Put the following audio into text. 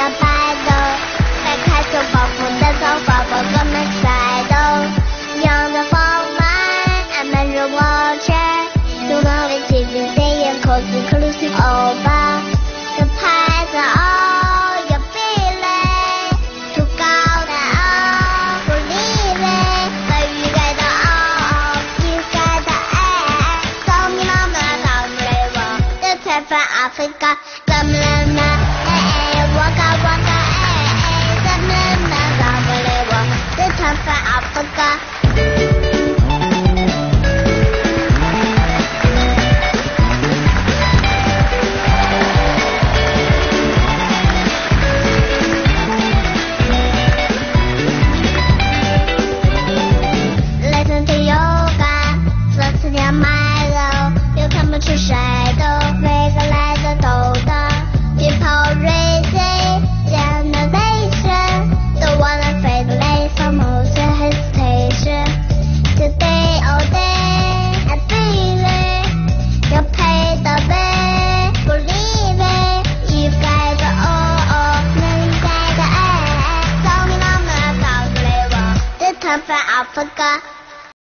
要摆渡，快开手保护的头发，把我们甩动，用的方法，俺们如火车，用那位骑兵飞越口子克鲁斯欧巴，这拍子哦。Africa, come have an Africa